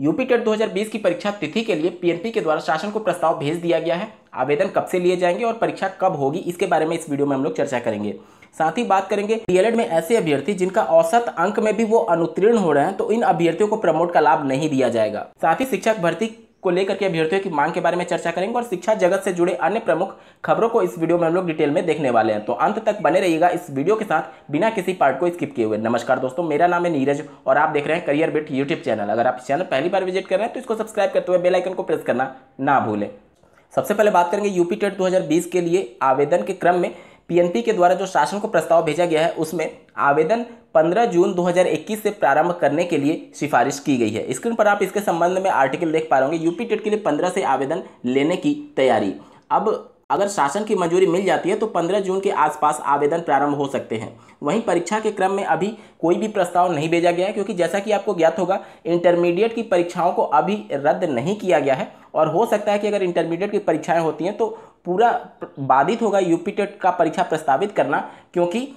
UP TET 2020 की परीक्षा तिथि के लिए पीएनपी के द्वारा शासन को प्रस्ताव भेज दिया गया है। आवेदन कब से लिए जाएँगे और परीक्षा कब होगी, इसके बारे में इस वीडियो में हम लोग चर्चा करेंगे। साथ ही बात करेंगे डीएलएड में ऐसे अभ्यर्थी जिनका औसत अंक में भी वो अनुत्तीर्ण हो रहे हैं तो इन अभ्यर्थियों को प्रमोट का लाभ नहीं दिया जाएगा। साथ ही शिक्षक भर्ती को लेकर के अभ्यर्थियों की मांग के बारे में चर्चा करेंगे और शिक्षा जगत से जुड़े अन्य प्रमुख खबरों को इस वीडियो में हम लोग डिटेल में देखने वाले हैं। तो अंत तक बने रहिएगा इस वीडियो के साथ, बिना किसी पार्ट को स्किप किए हुए। नमस्कार दोस्तों, मेरा नाम है नीरज और आप देख रहे हैं करियर बिट यूट्यूब चैनल अगर आप चैनल पहली बार विज़िट कर रहे हैं तो इसको सब्सक्राइब करते हुए बेलाइकन को प्रेस करना ना भूलें। सबसे पहले बात करेंगे यूपी टेट 2020 के लिए आवेदन के क्रम में पीएनपी के द्वारा जो शासन को प्रस्ताव भेजा गया है, उसमें आवेदन 15 जून 2021 से प्रारंभ करने के लिए सिफारिश की गई है। स्क्रीन पर आप इसके संबंध में आर्टिकल देख पा रहे होंगे। यूपी टेट के लिए 15 से आवेदन लेने की तैयारी। अब अगर शासन की मंजूरी मिल जाती है तो 15 जून के आसपास आवेदन प्रारंभ हो सकते हैं। वहीं परीक्षा के क्रम में अभी कोई भी प्रस्ताव नहीं भेजा गया है, क्योंकि जैसा कि आपको ज्ञात होगा इंटरमीडिएट की परीक्षाओं को अभी रद्द नहीं किया गया है। और हो सकता है कि अगर इंटरमीडिएट की परीक्षाएँ होती हैं तो पूरा बाधित होगा यूपी टेट का परीक्षा प्रस्तावित करना, क्योंकि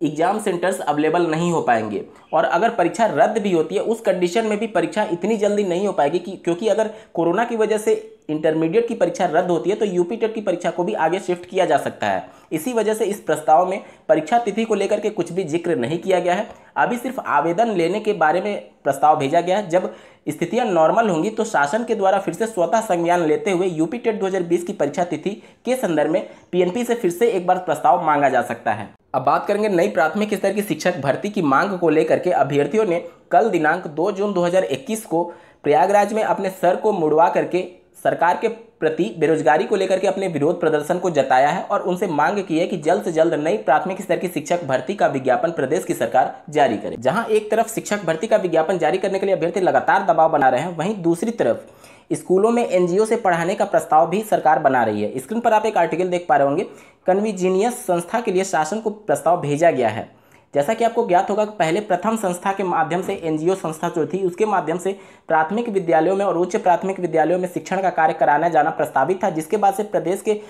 एग्ज़ाम सेंटर्स अवेलेबल नहीं हो पाएँगे। और अगर परीक्षा रद्द भी होती है, उस कंडीशन में भी परीक्षा इतनी जल्दी नहीं हो पाएगी कि, क्योंकि अगर कोरोना की वजह से इंटरमीडिएट की परीक्षा रद्द होती है तो यूपी टेट की परीक्षा को भी आगे शिफ्ट किया जा सकता है। इसी वजह से इस प्रस्ताव में परीक्षा तिथि को लेकर के कुछ भी ज़िक्र नहीं किया गया है। अभी सिर्फ़ आवेदन लेने के बारे में प्रस्ताव भेजा गया है। जब स्थितियाँ नॉर्मल होंगी तो शासन के द्वारा फिर से स्वतः संज्ञान लेते हुए यूपी टेट 2020 की परीक्षा तिथि के संदर्भ में पीएनपी से फिर से एक बार प्रस्ताव मांगा जा सकता है। अब बात करेंगे नई प्राथमिक स्तर की शिक्षक भर्ती की मांग को लेकर के। अभ्यर्थियों ने कल दिनांक 2 जून 2021 को प्रयागराज में अपने सर को मुड़वा करके सरकार के प्रति बेरोजगारी को लेकर के अपने विरोध प्रदर्शन को जताया है और उनसे मांग की है कि जल्द से जल्द नई प्राथमिक स्तर की शिक्षक भर्ती का विज्ञापन प्रदेश की सरकार जारी करे। जहाँ एक तरफ़ शिक्षक भर्ती का विज्ञापन जारी करने के लिए अभ्यर्थी लगातार दबाव बना रहे हैं, वहीं दूसरी तरफ़ स्कूलों में एनजीओ से पढ़ाने का प्रस्ताव भी सरकार बना रही है। स्क्रीन पर आप एक आर्टिकल देख पा रहे होंगे, कन्वीजीनियस संस्था के लिए शासन को प्रस्ताव भेजा गया है। जैसा कि आपको ज्ञात होगा कि पहले प्रथम संस्था के माध्यम से एनजीओ संस्था जो थी, उसके माध्यम से प्राथमिक विद्यालयों में और उच्च प्राथमिक विद्यालयों में शिक्षण का कार्य कराना जाना प्रस्तावित था, जिसके बाद से प्रदेश के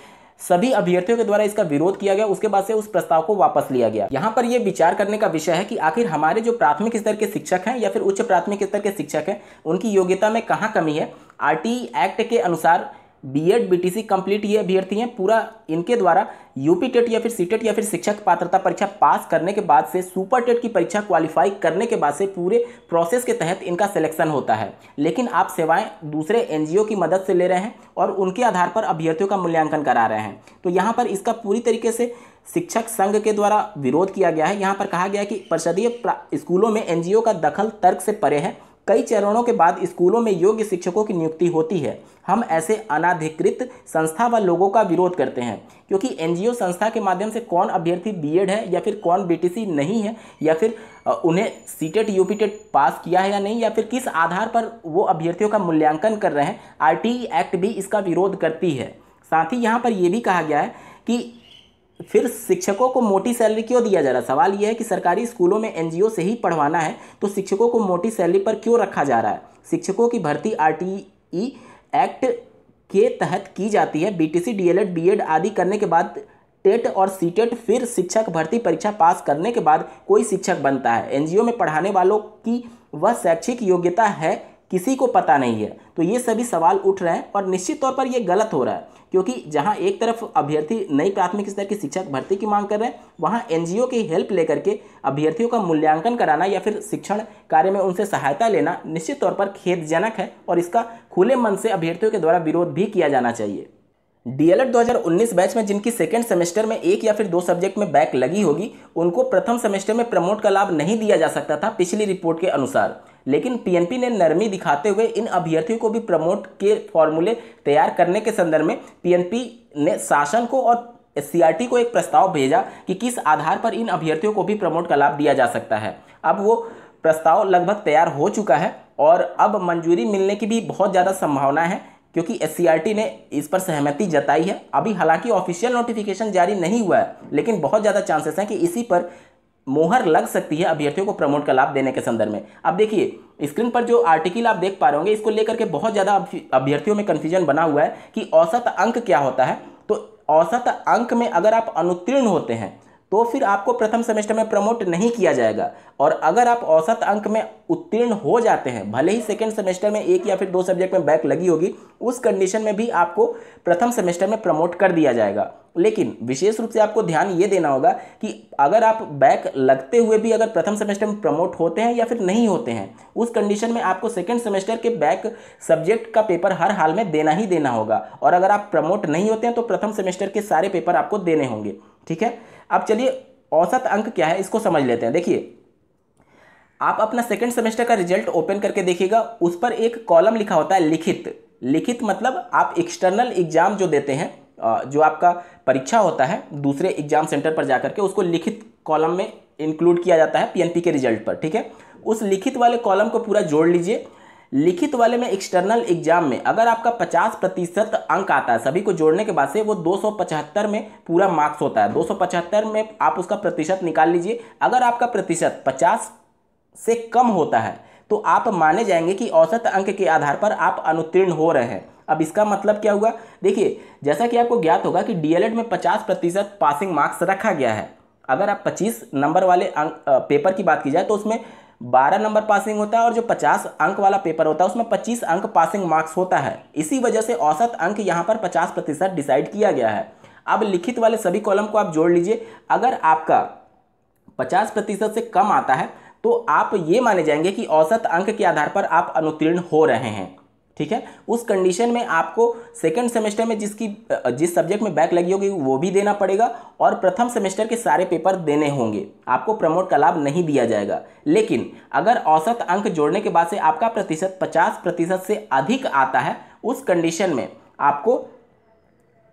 सभी अभ्यर्थियों के द्वारा इसका विरोध किया गया, उसके बाद से उस प्रस्ताव को वापस लिया गया। यहाँ पर यह विचार करने का विषय है कि आखिर हमारे जो प्राथमिक स्तर के शिक्षक हैं या फिर उच्च प्राथमिक स्तर के शिक्षक हैं, उनकी योग्यता में कहाँ कमी है? आरटी एक्ट के अनुसार बीएड बीटीसी कंप्लीट ये अभ्यर्थी हैं, पूरा इनके द्वारा यूपी टेट या फिर सीटेट या फिर शिक्षक पात्रता परीक्षा पास करने के बाद से सुपर टेट की परीक्षा क्वालिफाई करने के बाद से पूरे प्रोसेस के तहत इनका सिलेक्शन होता है। लेकिन आप सेवाएँ दूसरे एनजीओ की मदद से ले रहे हैं और उनके आधार पर अभ्यर्थियों का मूल्यांकन करा रहे हैं। तो यहाँ पर इसका पूरी तरीके से शिक्षक संघ के द्वारा विरोध किया गया है। यहाँ पर कहा गया है कि परिषदीय स्कूलों में एनजीओ का दखल तर्क से परे है। कई चरणों के बाद स्कूलों में योग्य शिक्षकों की नियुक्ति होती है। हम ऐसे अनाधिकृत संस्था व लोगों का विरोध करते हैं, क्योंकि एनजीओ संस्था के माध्यम से कौन अभ्यर्थी बीएड है या फिर कौन बीटीसी नहीं है, या फिर उन्हें सीटेट यूपीटेट पास किया है या नहीं, या फिर किस आधार पर वो अभ्यर्थियों का मूल्यांकन कर रहे हैं आरटीई एक्ट भी इसका विरोध करती है। साथ ही यहाँ पर यह भी कहा गया है कि फिर शिक्षकों को मोटी सैलरी क्यों दिया जा रहा? है सवाल यह है कि सरकारी स्कूलों में एनजीओ से ही पढ़वाना है तो शिक्षकों को मोटी सैलरी पर क्यों रखा जा रहा है? शिक्षकों की भर्ती आरटीई एक्ट के तहत की जाती है। बीटीसी, डीएलएड, बीएड आदि करने के बाद टेट और सीटेट, फिर शिक्षक भर्ती परीक्षा पास करने के बाद कोई शिक्षक बनता है। एनजीओ में पढ़ाने वालों की वह शैक्षिक योग्यता है किसी को पता नहीं है। तो ये सभी सवाल उठ रहे हैं और निश्चित तौर पर ये गलत हो रहा है, क्योंकि जहाँ एक तरफ़ अभ्यर्थी नई प्राथमिक स्तर की शिक्षक भर्ती की मांग कर रहे हैं, वहाँ एनजीओ की हेल्प लेकर के अभ्यर्थियों का मूल्यांकन कराना या फिर शिक्षण कार्य में उनसे सहायता लेना निश्चित तौर पर खेदजनक है और इसका खुले मन से अभ्यर्थियों के द्वारा विरोध भी किया जाना चाहिए। डीएलएड 2019 बैच में जिनकी सेकेंड सेमेस्टर में एक या फिर दो सब्जेक्ट में बैक लगी होगी, उनको प्रथम सेमेस्टर में प्रमोट का लाभ नहीं दिया जा सकता था पिछली रिपोर्ट के अनुसार। लेकिन पीएनपी ने नरमी दिखाते हुए इन अभ्यर्थियों को भी प्रमोट के फॉर्मूले तैयार करने के संदर्भ में पीएनपी ने शासन को और सीआरटी को एक प्रस्ताव भेजा कि किस आधार पर इन अभ्यर्थियों को भी प्रमोट का लाभ दिया जा सकता है। अब वो प्रस्ताव लगभग तैयार हो चुका है और अब मंजूरी मिलने की भी बहुत ज़्यादा संभावना है, क्योंकि एससीआरटी ने इस पर सहमति जताई है। अभी हालाँकि ऑफिशियल नोटिफिकेशन जारी नहीं हुआ है, लेकिन बहुत ज़्यादा चांसेस हैं कि इसी पर मोहर लग सकती है अभ्यर्थियों को प्रमोट का लाभ देने के संदर्भ में। अब देखिए, स्क्रीन पर जो आर्टिकल आप देख पा रहे होंगे, इसको लेकर के बहुत ज़्यादा अभ्यर्थियों में कन्फ्यूज़न बना हुआ है कि औसत अंक क्या होता है। तो औसत अंक में अगर आप अनुत्तीर्ण होते हैं तो फिर आपको प्रथम सेमेस्टर में प्रमोट नहीं किया जाएगा। और अगर आप औसत अंक में उत्तीर्ण हो जाते हैं, भले ही सेकेंड सेमेस्टर में एक या फिर दो सब्जेक्ट में बैक लगी होगी, उस कंडीशन में भी आपको प्रथम सेमेस्टर में प्रमोट कर दिया जाएगा। लेकिन विशेष रूप से आपको ध्यान ये देना होगा कि अगर आप बैक लगते हुए भी अगर प्रथम सेमेस्टर में प्रमोट होते हैं या फिर नहीं होते हैं, उस कंडीशन में आपको सेकेंड सेमेस्टर के बैक सब्जेक्ट का पेपर हर हाल में देना ही देना होगा। और अगर आप प्रमोट नहीं होते हैं तो प्रथम सेमेस्टर के सारे पेपर आपको देने होंगे। ठीक है? अब चलिए औसत अंक क्या है, इसको समझ लेते हैं। देखिए, आप अपना सेकेंड सेमेस्टर का रिज़ल्ट ओपन करके देखिएगा, उस पर एक कॉलम लिखा होता है, लिखित। लिखित मतलब आप एक्सटर्नल एग्ज़ाम जो देते हैं जो आपका परीक्षा होता है, दूसरे एग्ज़ाम सेंटर पर जाकर के उसको लिखित कॉलम में इंक्लूड किया जाता है पीएनपी के रिज़ल्ट पर, ठीक है? उस लिखित वाले कॉलम को पूरा जोड़ लीजिए लिखित वाले में एक्सटर्नल एग्ज़ाम में, अगर आपका 50 प्रतिशत अंक आता है, सभी को जोड़ने के बाद से वो 275 में पूरा मार्क्स होता है। 275 में आप उसका प्रतिशत निकाल लीजिए। अगर आपका प्रतिशत 50 से कम होता है तो आप माने जाएँगे कि औसत अंक के आधार पर आप अनुत्तीर्ण हो रहे हैं। अब इसका मतलब क्या हुआ? देखिए, जैसा कि आपको ज्ञात होगा कि डीएलएड में 50 प्रतिशत पासिंग मार्क्स रखा गया है। अगर आप 25 नंबर वाले अंक पेपर की बात की जाए तो उसमें बारह नंबर पासिंग होता है और जो पचास अंक वाला पेपर होता है, उसमें पच्चीस अंक पासिंग मार्क्स होता है। इसी वजह से औसत अंक यहाँ पर पचास प्रतिशत डिसाइड किया गया है। अब लिखित वाले सभी कॉलम को आप जोड़ लीजिए। अगर आपका पचास प्रतिशत से कम आता है तो आप ये माने जाएँगे कि औसत अंक के आधार पर आप अनुत्तीर्ण हो रहे हैं। ठीक है? उस कंडीशन में आपको सेकेंड सेमेस्टर में जिसकी, जिस सब्जेक्ट में बैक लगी होगी, वो भी देना पड़ेगा और प्रथम सेमेस्टर के सारे पेपर देने होंगे। आपको प्रमोट का लाभ नहीं दिया जाएगा। लेकिन अगर औसत अंक जोड़ने के बाद से आपका प्रतिशत पचास प्रतिशत से अधिक आता है, उस कंडीशन में आपको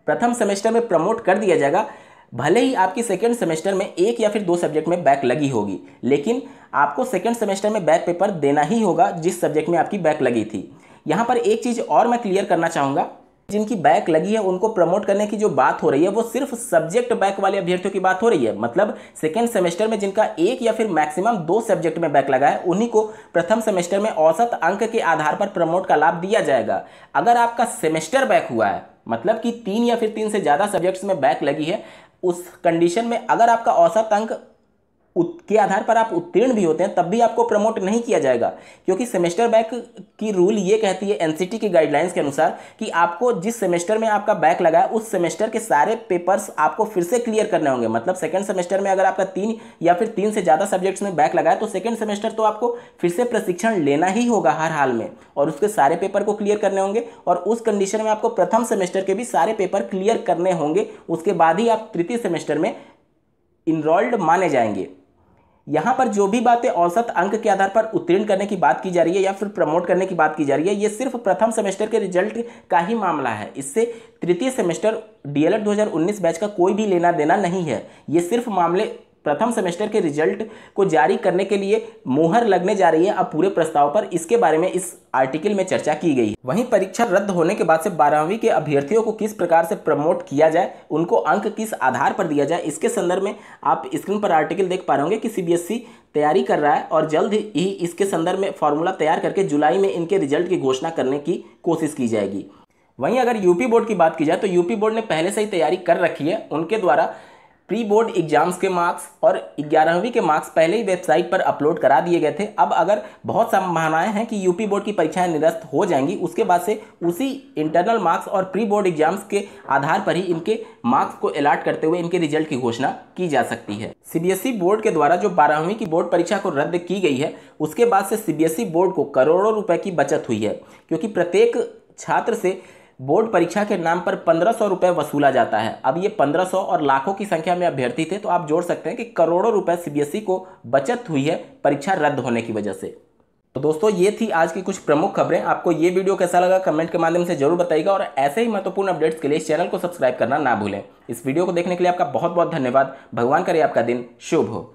प्रथम सेमेस्टर में प्रमोट कर दिया जाएगा। भले ही आपकी सेकेंड सेमेस्टर में एक या फिर दो सब्जेक्ट में बैक लगी होगी, लेकिन आपको सेकेंड सेमेस्टर में बैक पेपर देना ही होगा जिस सब्जेक्ट में आपकी बैक लगी थी। यहाँ पर एक चीज़ और मैं क्लियर करना चाहूँगा। जिनकी बैक लगी है, उनको प्रमोट करने की जो बात हो रही है, वो सिर्फ़ सब्जेक्ट बैक वाले अभ्यर्थियों की बात हो रही है। मतलब सेकेंड सेमेस्टर में जिनका एक या फिर मैक्सिमम दो सब्जेक्ट में बैक लगा है, उन्हीं को प्रथम सेमेस्टर में औसत अंक के आधार पर प्रमोट का लाभ दिया जाएगा। अगर आपका सेमेस्टर बैक हुआ है मतलब कि तीन या फिर तीन से ज़्यादा सब्जेक्ट्स में बैक लगी है, उस कंडीशन में अगर आपका औसत अंक के आधार पर आप उत्तीर्ण भी होते हैं, तब भी आपको प्रमोट नहीं किया जाएगा। क्योंकि सेमेस्टर बैक की रूल ये कहती है एनसीटी की गाइडलाइंस के अनुसार, कि आपको जिस सेमेस्टर में आपका बैक लगा है, उस सेमेस्टर के सारे पेपर्स आपको फिर से क्लियर करने होंगे। मतलब सेकेंड सेमेस्टर में अगर आपका तीन या फिर तीन से ज़्यादा सब्जेक्ट्स में बैक लगा है तो सेकेंड सेमेस्टर तो आपको फिर से प्रशिक्षण लेना ही होगा हर हाल में, और उसके सारे पेपर को क्लियर करने होंगे, और उस कंडीशन में आपको प्रथम सेमेस्टर के भी सारे पेपर क्लियर करने होंगे, उसके बाद ही आप तृतीय सेमेस्टर में इनरोल्ड माने जाएँगे। यहाँ पर जो भी बातें औसत अंक के आधार पर उत्तीर्ण करने की बात की जा रही है या फिर प्रमोट करने की बात की जा रही है, ये सिर्फ़ प्रथम सेमेस्टर के रिज़ल्ट का ही मामला है। इससे तृतीय सेमेस्टर डीएलएड 2019 बैच का कोई भी लेना देना नहीं है। ये सिर्फ़ मामले प्रथम सेमेस्टर के रिज़ल्ट को जारी करने के लिए मोहर लगने जा रही है अब पूरे प्रस्ताव पर। इसके बारे में इस आर्टिकल में चर्चा की गई। वहीं परीक्षा रद्द होने के बाद से बारहवीं के अभ्यर्थियों को किस प्रकार से प्रमोट किया जाए, उनको अंक किस आधार पर दिया जाए, इसके संदर्भ में आप स्क्रीन पर आर्टिकल देख पा रहे होंगे कि सीबीएसई तैयारी कर रहा है और जल्द ही इसके संदर्भ में फॉर्मूला तैयार करके जुलाई में इनके रिज़ल्ट की घोषणा करने की कोशिश की जाएगी। वहीं अगर यूपी बोर्ड की बात की जाए तो यूपी बोर्ड ने पहले से ही तैयारी कर रखी है। उनके द्वारा प्री बोर्ड एग्ज़ाम्स के मार्क्स और ग्यारहवीं के मार्क्स पहले ही वेबसाइट पर अपलोड करा दिए गए थे। अब अगर बहुत संभावनाएँ हैं कि यूपी बोर्ड की परीक्षाएँ निरस्त हो जाएँगी, उसके बाद से उसी इंटरनल मार्क्स और प्री बोर्ड एग्ज़ाम्स के आधार पर ही इनके मार्क्स को अलाट करते हुए इनके रिज़ल्ट की घोषणा की जा सकती है। सीबीएसई बोर्ड के द्वारा जो बारहवीं की बोर्ड परीक्षा को रद्द की गई है, उसके बाद से सीबीएसई बोर्ड को करोड़ों रुपए की बचत हुई है, क्योंकि प्रत्येक छात्र से बोर्ड परीक्षा के नाम पर पंद्रह सौ रुपये वसूला जाता है। अब ये पंद्रह सौ और लाखों की संख्या में अभ्यर्थी थे तो आप जोड़ सकते हैं कि करोड़ों रुपए सीबीएसई को बचत हुई है परीक्षा रद्द होने की वजह से। तो दोस्तों, ये थी आज की कुछ प्रमुख खबरें। आपको ये वीडियो कैसा लगा कमेंट के माध्यम से ज़रूर बताइएगा और ऐसे ही महत्वपूर्ण अपडेट्स के लिए इस चैनल को सब्सक्राइब करना ना भूलें। इस वीडियो को देखने के लिए आपका बहुत बहुत धन्यवाद। भगवान करे आपका दिन शुभ हो।